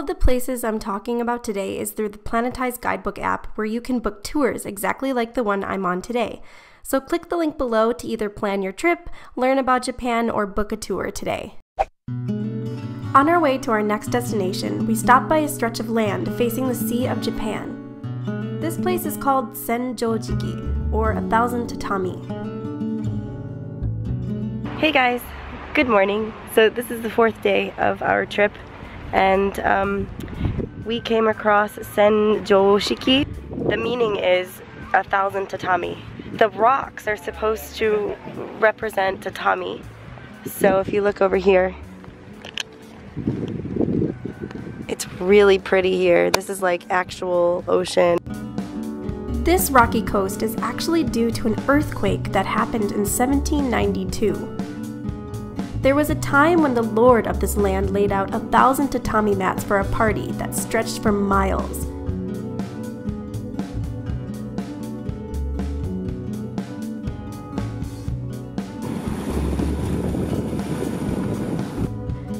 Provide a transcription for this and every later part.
of the places I'm talking about today is through the Planetyze Guidebook app where you can book tours exactly like the one I'm on today. So click the link below to either plan your trip, learn about Japan, or book a tour today. On our way to our next destination, we stop by a stretch of land facing the Sea of Japan. This place is called Senjojiki, or a thousand tatami. Hey guys, good morning. So this is the fourth day of our trip, and um, we came across Senjojiki. The meaning is a thousand tatami. The rocks are supposed to represent tatami. So if you look over here, it's really pretty here. This is like actual ocean. This rocky coast is actually due to an earthquake that happened in 1792. There was a time when the lord of this land laid out a thousand tatami mats for a party that stretched for miles.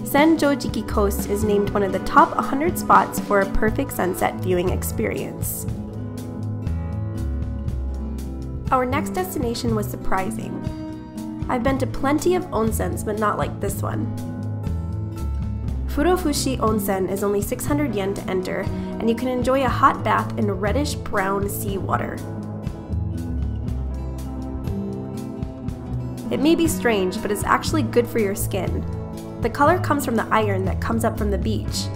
Senjojiki Coast is named one of the top 100 spots for a perfect sunset viewing experience. Our next destination was surprising. I've been to plenty of onsens, but not like this one. Furofushi Onsen is only 600 yen to enter, and you can enjoy a hot bath in reddish brown seawater. It may be strange, but it's actually good for your skin. The color comes from the iron that comes up from the beach,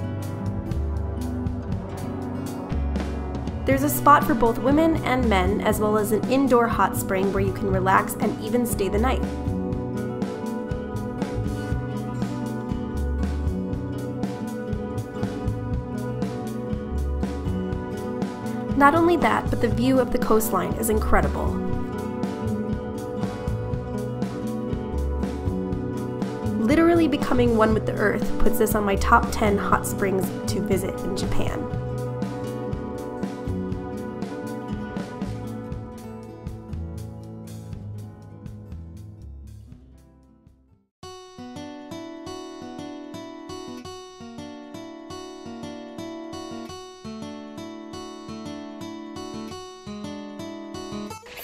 There's a spot for both women and men, as well as an indoor hot spring where you can relax and even stay the night. Not only that, but the view of the coastline is incredible. Literally becoming one with the earth puts this on my top 10 hot springs to visit in Japan.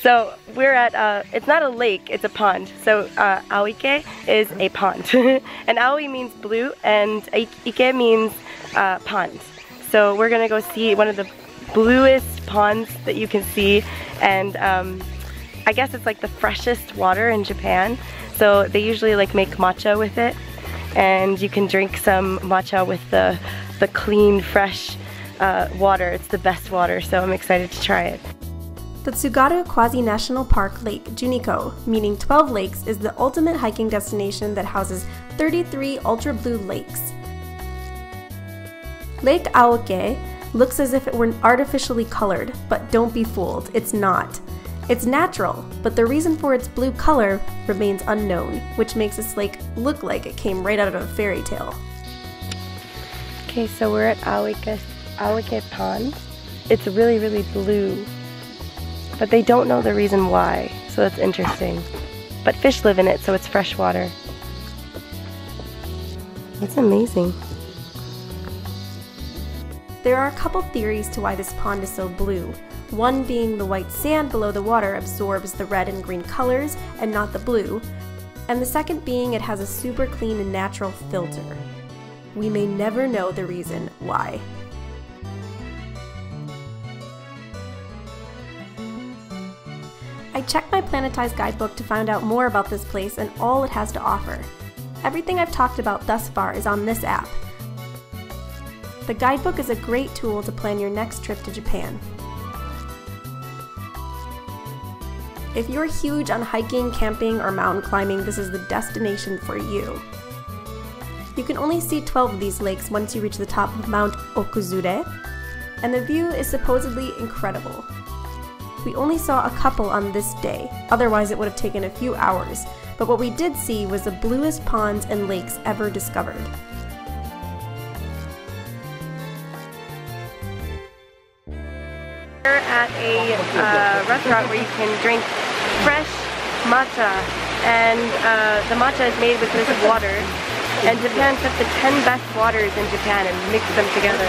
So we're at, uh, it's not a lake, it's a pond. So uh, Aoike is a pond. and Aoi means blue and Ike means uh, pond. So we're gonna go see one of the bluest ponds that you can see. And um, I guess it's like the freshest water in Japan. So they usually like make matcha with it. And you can drink some matcha with the, the clean, fresh uh, water. It's the best water, so I'm excited to try it. The Tsugaru Quasi National Park Lake Juniko, meaning 12 lakes, is the ultimate hiking destination that houses 33 ultra blue lakes. Lake Aoike looks as if it were artificially colored, but don't be fooled, it's not. It's natural, but the reason for its blue color remains unknown, which makes this lake look like it came right out of a fairy tale. Okay, so we're at Aoike Pond. It's really, really blue but they don't know the reason why, so that's interesting. But fish live in it, so it's fresh water. It's amazing. There are a couple theories to why this pond is so blue. One being the white sand below the water absorbs the red and green colors and not the blue, and the second being it has a super clean and natural filter. We may never know the reason why. I checked my Planetyze guidebook to find out more about this place and all it has to offer. Everything I've talked about thus far is on this app. The guidebook is a great tool to plan your next trip to Japan. If you're huge on hiking, camping, or mountain climbing, this is the destination for you. You can only see 12 of these lakes once you reach the top of Mount Okuzure, and the view is supposedly incredible. We only saw a couple on this day, otherwise it would have taken a few hours, but what we did see was the bluest ponds and lakes ever discovered. We're at a uh, restaurant where you can drink fresh matcha and uh, the matcha is made with this water And Japan took the 10 best waters in Japan and mixed them together.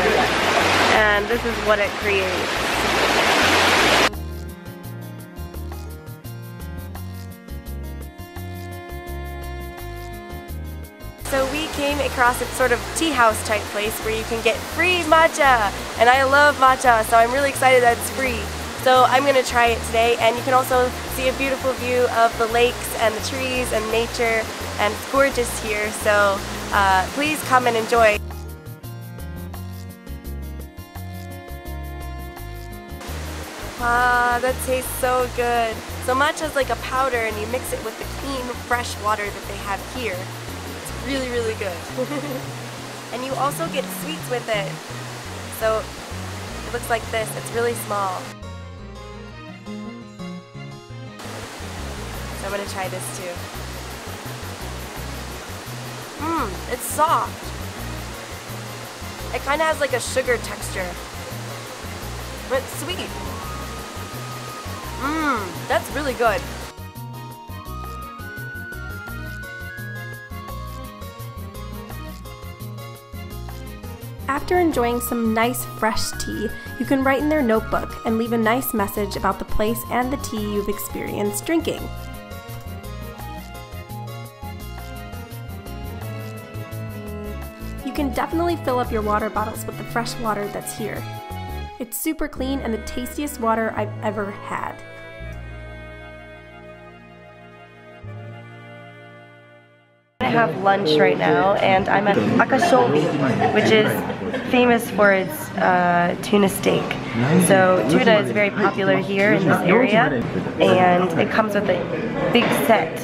And this is what it creates. Across a sort of tea house type place where you can get free matcha. And I love matcha, so I'm really excited that it's free. So I'm to try it today and you can also see a beautiful view of the lakes and the trees and nature and it's gorgeous here. So uh, please come and enjoy. Ah, that tastes so good. So matcha is like a powder and you mix it with the clean, fresh water that they have here really, really good. and you also get sweets with it. So it looks like this. It's really small. So I'm going to try this too. Mmm, it's soft. It kind of has like a sugar texture. But it's sweet. Mmm, that's really good. After enjoying some nice fresh tea, you can write in their notebook and leave a nice message about the place and the tea you've experienced drinking. You can definitely fill up your water bottles with the fresh water that's here. It's super clean and the tastiest water I've ever had. Have lunch right now and I'm at Akashobi, which is famous for its uh, tuna steak. So tuna is very popular here in this area and it comes with a big set.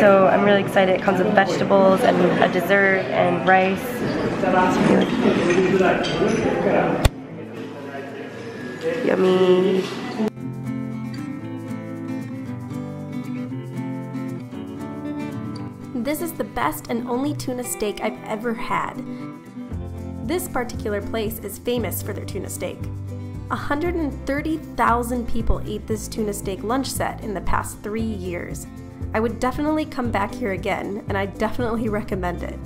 So I'm really excited. It comes with vegetables and a dessert and rice. Yummy. This is the best and only tuna steak I've ever had. This particular place is famous for their tuna steak. 130,000 people ate this tuna steak lunch set in the past three years. I would definitely come back here again, and I definitely recommend it.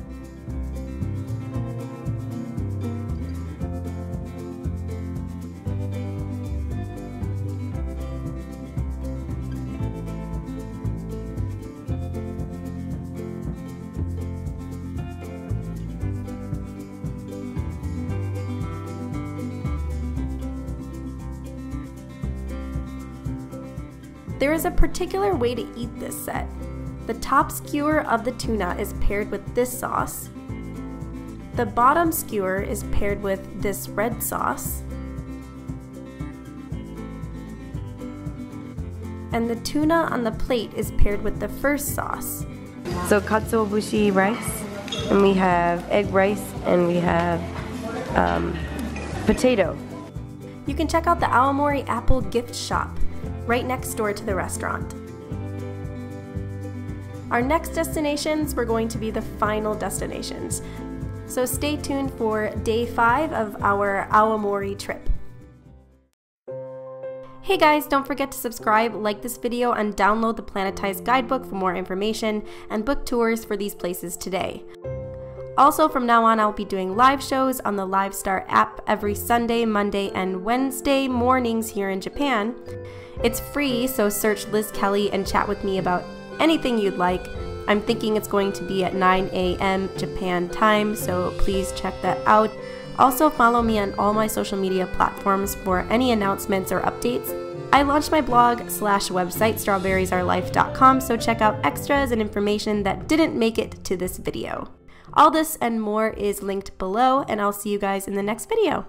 There is a particular way to eat this set. The top skewer of the tuna is paired with this sauce. The bottom skewer is paired with this red sauce. And the tuna on the plate is paired with the first sauce. So katsuobushi rice, and we have egg rice, and we have um, potato. You can check out the Aomori Apple gift shop right next door to the restaurant. Our next destinations were going to be the final destinations, so stay tuned for day 5 of our Aomori trip. Hey guys, don't forget to subscribe, like this video, and download the Planetyze guidebook for more information and book tours for these places today. Also, from now on, I'll be doing live shows on the LiveStar app every Sunday, Monday, and Wednesday mornings here in Japan. It's free, so search Liz Kelly and chat with me about anything you'd like. I'm thinking it's going to be at 9 a.m. Japan time, so please check that out. Also, follow me on all my social media platforms for any announcements or updates. I launched my blog slash website, strawberriesrlife.com, so check out extras and information that didn't make it to this video. All this and more is linked below, and I'll see you guys in the next video.